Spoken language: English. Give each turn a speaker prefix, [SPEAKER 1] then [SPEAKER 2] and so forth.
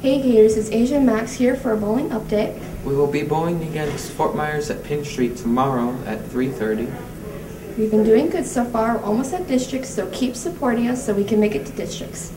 [SPEAKER 1] Hey Gators, it's Asian Max here for a bowling update.
[SPEAKER 2] We will be bowling against Fort Myers at Pin Street tomorrow at 3.30.
[SPEAKER 1] We've been doing good so far, We're almost at districts, so keep supporting us so we can make it to districts.